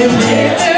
live here.